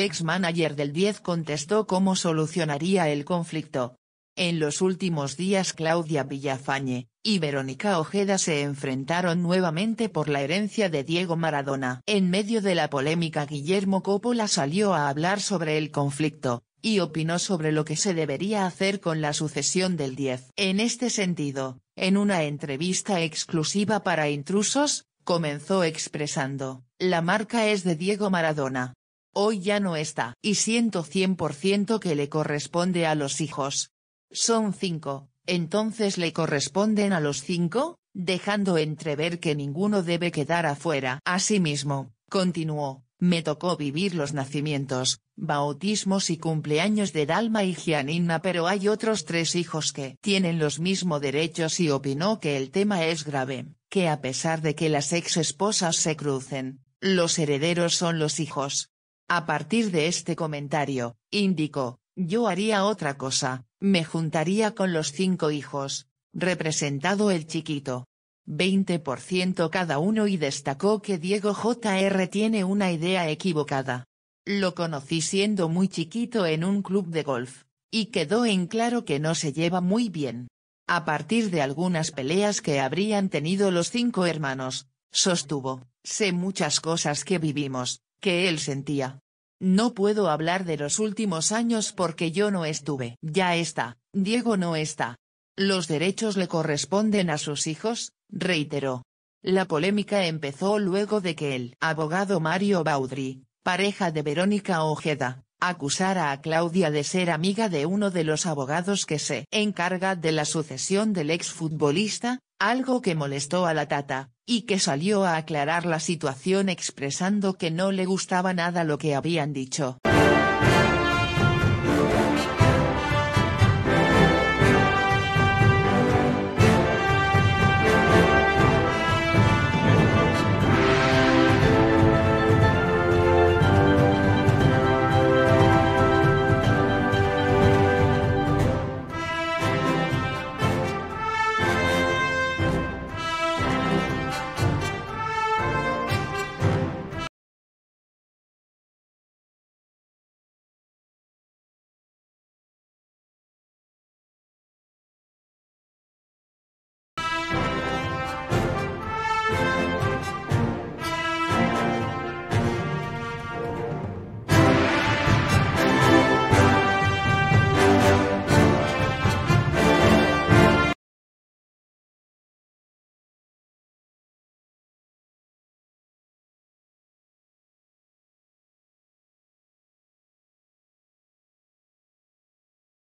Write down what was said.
ex-manager del 10 contestó cómo solucionaría el conflicto. En los últimos días Claudia Villafañe y Verónica Ojeda se enfrentaron nuevamente por la herencia de Diego Maradona. En medio de la polémica Guillermo Coppola salió a hablar sobre el conflicto, y opinó sobre lo que se debería hacer con la sucesión del 10. En este sentido, en una entrevista exclusiva para intrusos, comenzó expresando, la marca es de Diego Maradona. Hoy ya no está. Y siento 100% que le corresponde a los hijos. Son cinco, entonces le corresponden a los cinco, dejando entrever que ninguno debe quedar afuera. Asimismo, continuó, me tocó vivir los nacimientos, bautismos y cumpleaños de Dalma y Gianina pero hay otros tres hijos que tienen los mismos derechos y opinó que el tema es grave, que a pesar de que las ex esposas se crucen, los herederos son los hijos. A partir de este comentario, indicó, yo haría otra cosa, me juntaría con los cinco hijos, representado el chiquito. 20% cada uno y destacó que Diego Jr. tiene una idea equivocada. Lo conocí siendo muy chiquito en un club de golf, y quedó en claro que no se lleva muy bien. A partir de algunas peleas que habrían tenido los cinco hermanos, sostuvo, sé muchas cosas que vivimos, que él sentía, no puedo hablar de los últimos años porque yo no estuve. Ya está, Diego no está. Los derechos le corresponden a sus hijos, reiteró. La polémica empezó luego de que el abogado Mario Baudry, pareja de Verónica Ojeda, acusara a Claudia de ser amiga de uno de los abogados que se encarga de la sucesión del exfutbolista, algo que molestó a la Tata, y que salió a aclarar la situación expresando que no le gustaba nada lo que habían dicho.